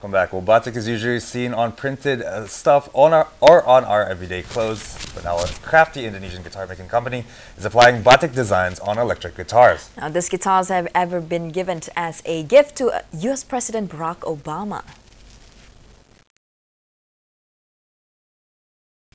Welcome back. Well, batik is usually seen on printed uh, stuff on our, or on our everyday clothes, but now a crafty Indonesian guitar making company is applying batik designs on electric guitars. Now, these guitars have ever been given as a gift to U.S. President Barack Obama.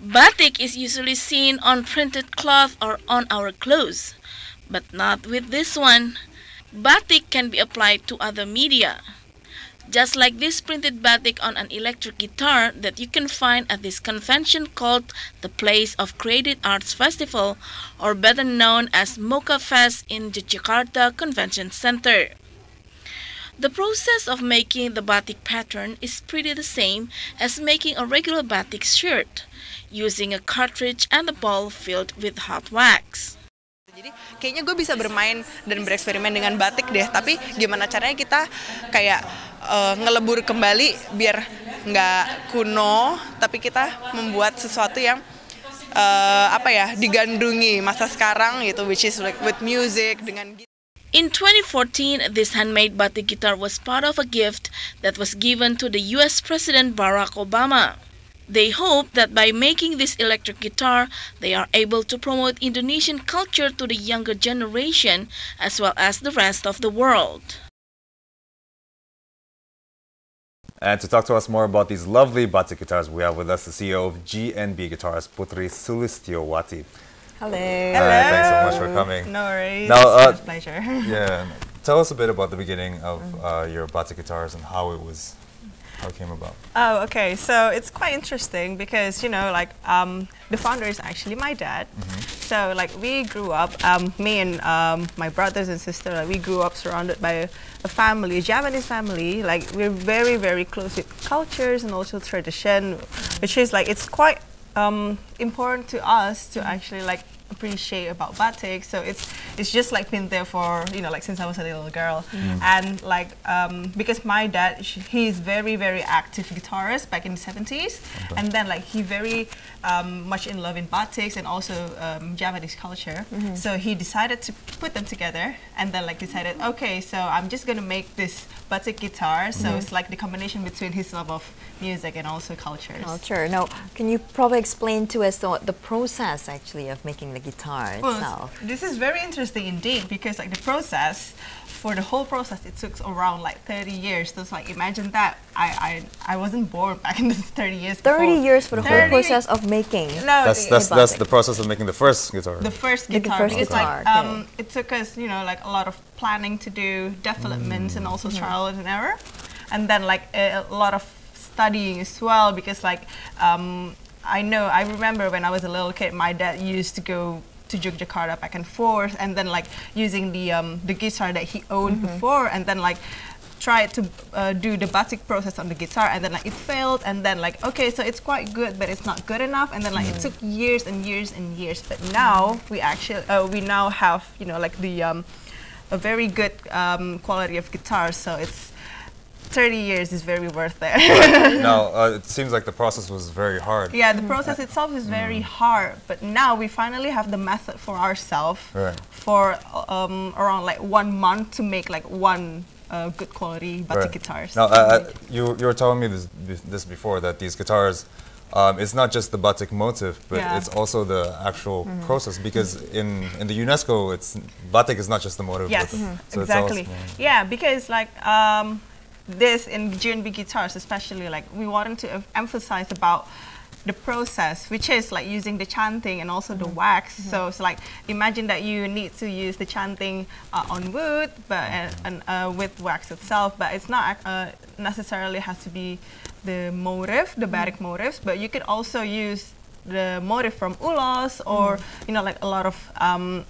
Batik is usually seen on printed cloth or on our clothes, but not with this one. Batik can be applied to other media. Just like this printed batik on an electric guitar that you can find at this convention called the Place of Creative Arts Festival, or better known as MOCA Fest in the Jakarta Convention Center. The process of making the batik pattern is pretty the same as making a regular batik shirt, using a cartridge and a ball filled with hot wax. Jadi kayaknya gue bisa bermain dan bereksperimen dengan batik deh, tapi gimana caranya kita kayak uh, ngelebur kembali biar nggak kuno, tapi kita membuat sesuatu yang uh, apa ya digandungi masa sekarang gitu, which is like with music dengan In 2014, this handmade batik guitar was part of a gift that was given to the US President Barack Obama. They hope that by making this electric guitar, they are able to promote Indonesian culture to the younger generation as well as the rest of the world. And to talk to us more about these lovely batik guitars, we have with us the CEO of GNB Guitars, Putri Sulistyowati. Hello. Hello. Right, thanks so much for coming. No worries. Now, uh, it's a pleasure. yeah. Tell us a bit about the beginning of uh, your batik guitars and how it was how it came about? Oh, okay. So it's quite interesting because you know, like um, the founder is actually my dad. Mm -hmm. So like we grew up, um, me and um, my brothers and sister, like, we grew up surrounded by a, a, family, a Javanese family. Like we're very, very close with cultures and also tradition, which is like it's quite um, important to us to actually like appreciate about batik. So it's it's just like been there for you know like since I was a little girl, mm. and like um, because my dad he's very very active guitarist back in the 70s, okay. and then like he very um, much in love in batiks and also um, Javanese culture. Mm -hmm. So he decided to put them together, and then like decided okay, so I'm just gonna make this batik guitar. So mm -hmm. it's like the combination between his love of music and also cultures. Culture. Now, can you probably explain to us the, the process actually of making the the guitar well. This is very interesting indeed because like the process for the whole process it took around like 30 years so it's like imagine that I, I I wasn't born back in the 30 years 30 before. years for the whole process of making no that's that's, that's the process of making the first guitar the first guitar the first because guitar, like um, it took us you know like a lot of planning to do development mm. and also mm. trial and error and then like a, a, lot of studying as well because like um, I know, I remember when I was a little kid, my dad used to go to Yogyakarta back and forth, and then like using the um, the guitar that he owned mm -hmm. before, and then like try to uh, do the batik process on the guitar, and then like it failed, and then like okay, so it's quite good, but it's not good enough, and then like mm. it took years and years and years, but now we actually uh, we now have you know like the um, a very good um, quality of guitar, so it's 30 years is very worth it. now, uh, it seems like the process was very hard. Yeah, the process itself is very mm. hard, but now we finally have the method for ourselves right. for um, around like one month to make like one uh, good quality batik right. guitars. Now, uh, you, you were telling me this, this before, that these guitars, um, it's not just the batik motif, but yeah. it's also the actual mm -hmm. process. Because in, in the UNESCO, it's batik is not just the motif. Yes, mm -hmm. so exactly. Yeah, because like um, this in GNB guitars especially like we wanted to emphasize about the process which is like using the canting and also mm -hmm. the mm-hmm. wax mm -hmm. so it's like imagine that you need to use the canting uh, on wood but uh, and uh, with wax itself but it's not uh, necessarily has to be the motif the mm -hmm. motifs but you could also use the motif from ulos or mm-hmm. you know like a lot of um,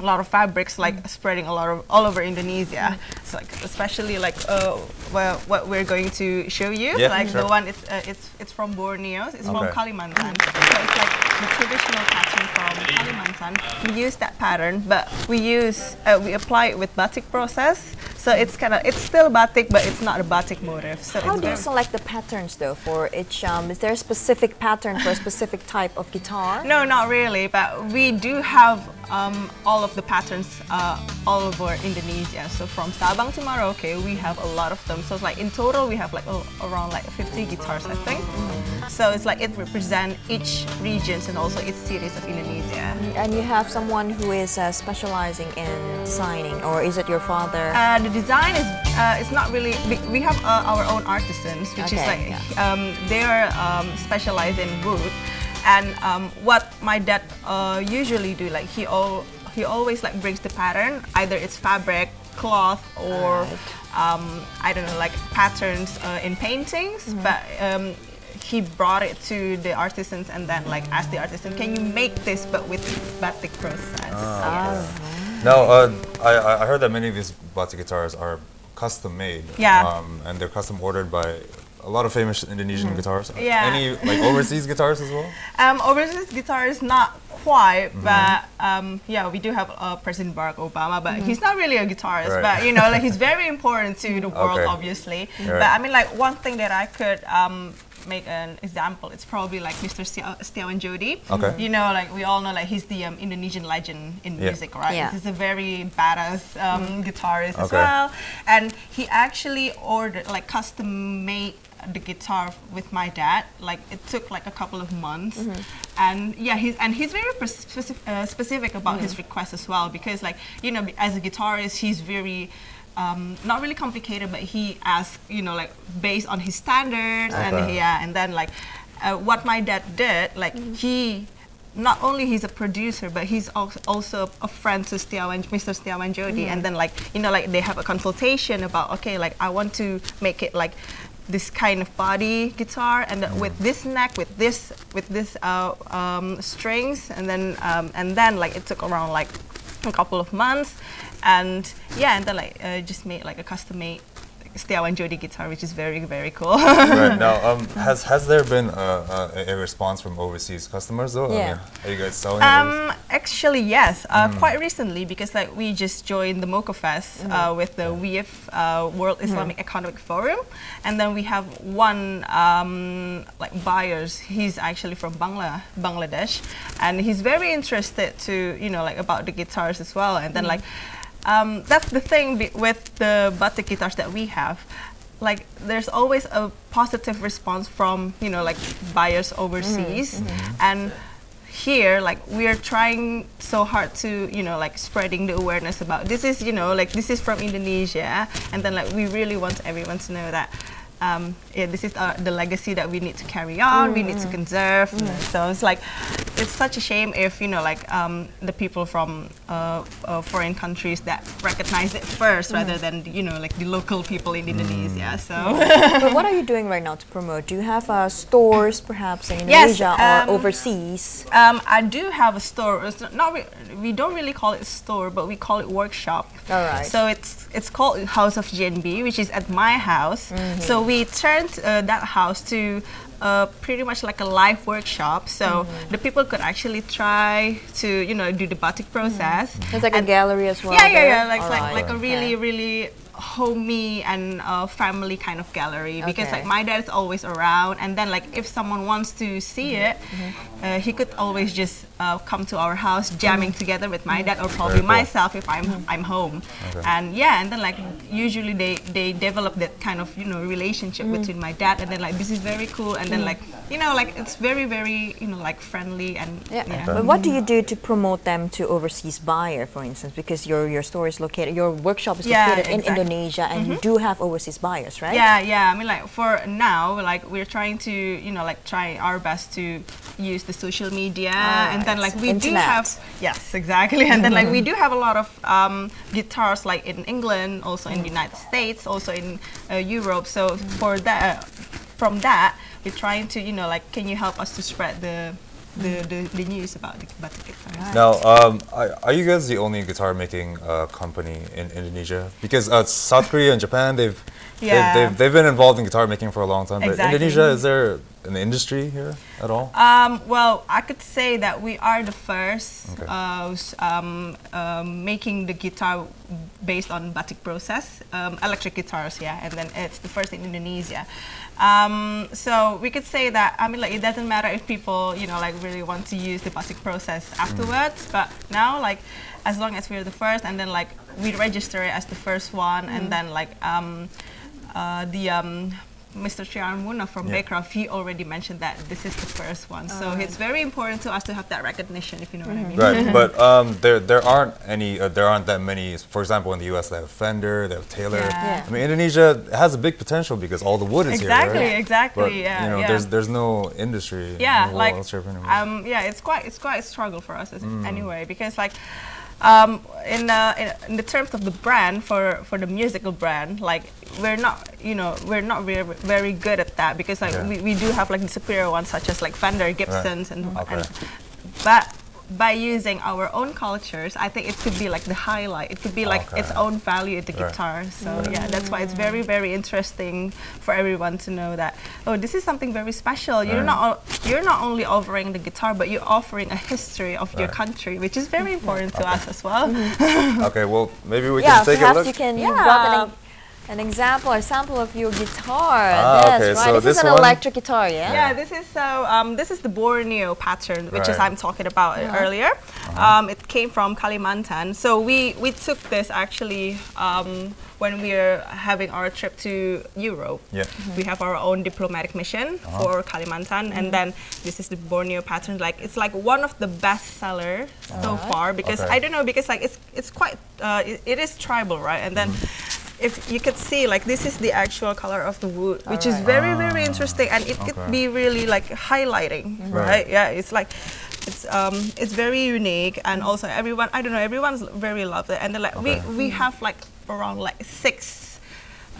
a lot of fabrics like mm. spreading a lot of all over Indonesia. Mm. So like especially like uh, well, what we're going to show you, yeah, like sure. the one it's uh, it's it's from Borneo. It's okay. from Kalimantan. So it's like the traditional pattern from Kalimantan. We use that pattern, but we use uh, we apply it with batik process. So it's kind of it's still batik, but it's not a batik motif. So how do you select the patterns though for each? Um, is there a specific pattern for a specific type of guitar? No, not really. But we do have um, all of the patterns uh, all over Indonesia. So from Sabang to Merauke, we have a lot of them. So it's like in total, we have like oh, around like 50 guitars, I think. So it's like it represents each regions and also each cities of Indonesia. And you have someone who is uh, specializing in designing, or is it your father? Uh, the design is uh, it's not really. We have uh, our own artisans, which okay, is like yeah. um, they are um, specialized in wood. And um, what my dad uh, usually do, like he all he always like brings the pattern, either it's fabric, cloth, or right. um, I don't know, like patterns uh, in paintings. Mm -hmm. But um, he brought it to the artisans and then like asked the artisan, can you make this but with batik process? Oh, yes. Now, uh, I, I heard that many of these batik guitars are custom made. Yeah. Um, and they're custom ordered by a lot of famous Indonesian mm -hmm. guitars. Yeah. Any like overseas guitars as well? Um, overseas guitars not quite, mm -hmm. but um, yeah, we do have uh, President Barack Obama, but mm -hmm. he's not really a guitarist. Right. But you know, like he's very important to the world, okay. obviously. Right. But I mean, like one thing that I could um, make an example, it's probably like Mr. Setiawan Djody. Okay. You know, like we all know, like he's the um, Indonesian legend in yeah. music, right? Yeah. He's a very badass um, mm. guitarist okay. as well, and he actually ordered like custom made the guitar with my dad. Like it took like a couple of months, mm -hmm. and yeah, he's and he's very specific, uh, specific about mm -hmm. his request as well because like you know as a guitarist he's very um, not really complicated, but he asks, you know, like based on his standards, okay. and yeah, and then like uh, what my dad did, like mm -hmm. he not only he's a producer, but he's also a friend to Setiawan, Mr. Setiawan Djody, mm. and then like you know like they have a consultation about okay like I want to make it like this kind of body guitar and mm. with this neck with this with this uh, um, strings and then um, and then like it took around like a couple of months and yeah and then like uh, just made like a custom made Setiawan the guitar, which is very, very cool. right now, um, has has there been a, a, a, response from overseas customers though? Yeah. I mean, are you guys selling? Um, actually, yes. Uh, mm. Quite recently, because like we just joined the MOCA Fest mm. uh, with the WIEF uh, World mm-hmm. Islamic mm. Economic Forum, and then we have one um, like buyers. He's actually from Bangla, Bangladesh, and he's very interested to you know like about the guitars as well, and then mm. like um, that's the thing with the batik guitars that we have. Like, there's always a positive response from, you know, like buyers overseas. Mm -hmm. And here, like, we are trying so hard to, you know, like spreading the awareness about this is, you know, like this is from Indonesia. And then, like, we really want everyone to know that um, yeah, this is uh, the legacy that we need to carry on, mm. we need to mm. conserve. Mm. So it's like, it's such a shame if, you know, like um, the people from uh, uh, foreign countries that recognize it first mm. rather than, you know, like the local people in Indonesia. Mm. So. but what are you doing right now to promote? Do you have uh, stores perhaps in Indonesia yes, um, or overseas? Um, I do have a store. It's not re we don't really call it store, but we call it workshop. All right. So it's it's called House of GNB, which is at my house. -hmm. So we turned uh, that house to uh, pretty much like a live workshop. So mm -hmm. the people could actually try to, you know, do the batik process. Mm -hmm. It's like and a gallery as well. Yeah, yeah, yeah. Like, like, right. like a really, okay. really homey and uh, family kind of gallery because like my dad is always around and then like if someone wants to see mm -hmm. it mm -hmm. uh, he could always just uh, come to our house jamming mm -hmm. together with my dad or probably cool. myself if I'm mm-hmm. I'm home okay. and yeah and then like usually they they develop that kind of you know relationship mm. between my dad and then like this is very cool and then like you know like it's very very you know like friendly and yeah, yeah. Okay. but what do you do to promote them to overseas buyer for instance because your your store is located your workshop is located yeah, exactly. in Indonesia Indonesia and mm -hmm. you mm-hmm. do have overseas buyers, right? Yeah, yeah. I mean, like for now, like we're trying to, you know, like try our best to use the social media, ah, and then like we Internet. do have, yes, exactly, and then like we do have a lot of um, guitars like in England, also in the United States, also in uh, Europe. So for that, from that, we're trying to, you know, like, can you help us to spread the the, the, the news about the batik guitar. Right. Now, um, are, are, you guys the only guitar making uh, company in Indonesia? Because uh, South Korea and Japan, they've, yeah. they've, they've, they've, been involved in guitar making for a long time. Exactly. But Indonesia, is there in the industry here at all? Um, well, I could say that we are the first okay. uh, um, um, making the guitar based on batik process, um, electric guitars, yeah, and then it's the first in Indonesia. Um, so we could say that I mean, like it doesn't matter if people, you know, like really want to use the batik process mm. afterwards, mm. but now like as long as we're the first, and then like we register it as the first one, mm. and then like um, uh, the Mr. Triawan Munaf from yeah. Bekraf, he already mentioned that this is the first one. So it's very important to us to have that recognition, if you know mm -hmm. what I mean. Right, but um, there there aren't any, uh, there aren't that many. For example, in the U.S., they have Fender, they have Taylor. Yeah. yeah. I mean, Indonesia has a big potential because all the wood is exactly, here. Right? Exactly, exactly. Yeah, you know, there's there's no industry. Yeah, like um, yeah, it's quite it's quite a struggle for us mm. anyway because like. Um, in, uh, in, in, the terms of the brand for for the musical brand, like we're not you know we're not very very good at that because like yeah. we, we do have like the superior ones such as like Fender, Gibsons, right. and, okay. and but by using our own cultures, I think it could be like the highlight. It could be like okay. its own value in the right. guitar. So right. yeah, that's why it's very very interesting for everyone to know that oh, this is something very special. You're not you're not only offering the guitar, but you're offering a history of your country, which is very important okay. to us as well. okay, well maybe we yeah, can take a look. Yeah, perhaps You can, yeah, an example or sample of your guitar. Ah, yes, okay. right. So this, this is an one? electric guitar, yeah. Yeah, this is so. Um, this is the Borneo pattern, which right. is I'm talking about uh -huh. earlier. Uh -huh. um, it came from Kalimantan. So we we took this actually. Um, when we're having our trip to Europe, yeah. Mm -hmm. we have our own diplomatic mission uh -huh. for Kalimantan, mm -hmm. and mm-hmm. then this is the Borneo pattern. Like it's like one of the best sellers so far because okay. I don't know because like it's it's quite uh, it, it is tribal, right? And then mm -hmm if you could see like this is the actual color of the wood which right. is very very interesting and it okay. could be really like highlighting mm -hmm. right. right. yeah it's like it's um it's very unique and also everyone i don't know everyone's very loved it and like okay. we we have like around like six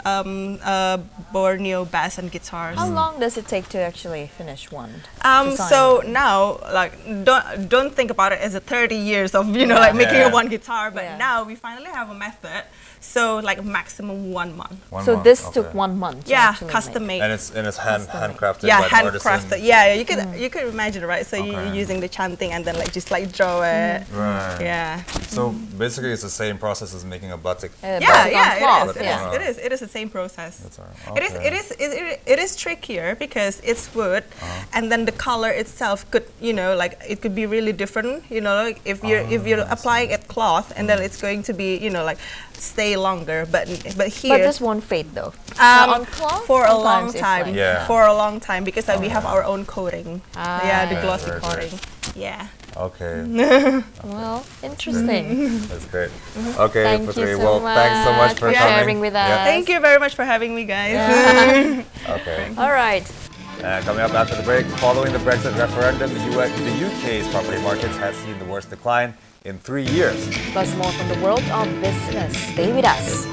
um, uh, Borneo bass and guitars. How long does it take to actually finish one? Um, so now, like, don't don't think about it as a 30 years of you know yeah. like making yeah. a one guitar, but yeah. now we finally have a method so like maximum one month. One so month, this okay. took one month. Yeah, custom made. And it's and it's hand handcrafted. Yeah, handcrafted. Yeah, yeah, you could mm. you could imagine right. So okay. you're using the canting and then like just like draw it. Mm. Right. Yeah. So basically, it's the same process as making a batik. Uh, yeah, yeah, it is. It, yeah. is. it is. It is the same process. That's right. Okay. It is. It is. It, it, it is trickier because it's wood, uh -huh. and then the color itself could you know like it could be really different. You know, like if you're uh, if you're ah, applying it cloth, and then it's going to be you know like stay longer, but but here. But this won't fade though. Um, on cloth for a long time. Yeah. For a long time because uh, we have our own coating. Ah. Yeah, the glossy right, coating. Right. Yeah. Okay. well, interesting. That's great. Mm-hmm. Okay, Thank you so well, much thanks so much for, for sharing with us. Yeah. Thank you very much for having me, guys. Yeah. okay. All right. Uh, coming up after the break, following the Brexit referendum, the, US, the UK's property markets have seen the worst decline in three years. Plus more from the world of business. Stay with us.